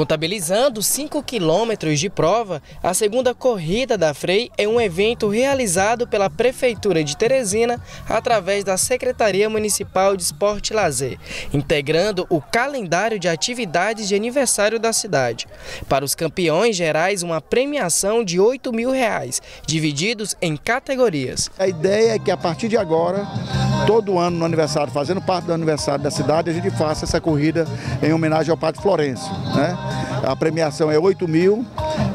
Contabilizando 5 quilômetros de prova, a segunda corrida da FREI é um evento realizado pela Prefeitura de Teresina através da Secretaria Municipal de Esporte e Lazer, integrando o calendário de atividades de aniversário da cidade. Para os campeões gerais, uma premiação de 8 mil reais, divididos em categorias. A ideia é que a partir de agora, todo ano no aniversário, fazendo parte do aniversário da cidade, a gente faça essa corrida em homenagem ao Padre Florencio. Né? A premiação é 8 mil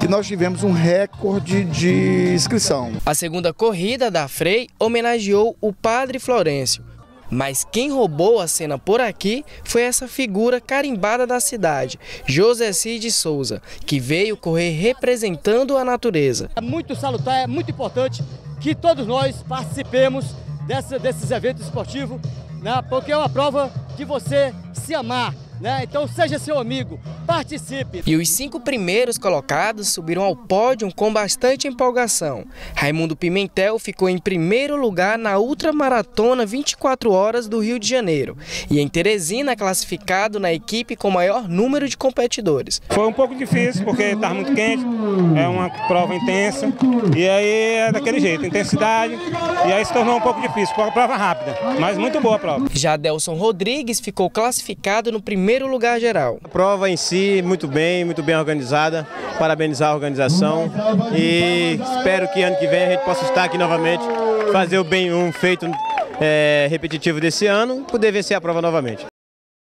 e nós tivemos um recorde de inscrição. A segunda corrida da Frei homenageou o Padre Florencio. Mas quem roubou a cena por aqui foi essa figura carimbada da cidade, José Cid Souza, que veio correr representando a natureza. É muito salutar, é muito importante que todos nós participemos dessa, desses eventos esportivos, né, porque é uma prova de você se amar, né? Então seja seu amigo, participe. E os cinco primeiros colocados subiram ao pódio com bastante empolgação. Raimundo Pimentel ficou em primeiro lugar na ultramaratona 24 horas do Rio de Janeiro e em Teresina classificado na equipe com maior número de competidores. Foi um pouco difícil porque estava muito quente, é uma prova intensa e aí é daquele jeito, intensidade e aí se tornou um pouco difícil, foi uma prova rápida, mas muito boa a prova. Já Delson Rodrigues ficou classificado no primeiro lugar geral. A prova em si muito bem, muito bem organizada, parabenizar a organização e espero que ano que vem a gente possa estar aqui novamente, fazer o bem um feito é, repetitivo desse ano, poder vencer a prova novamente.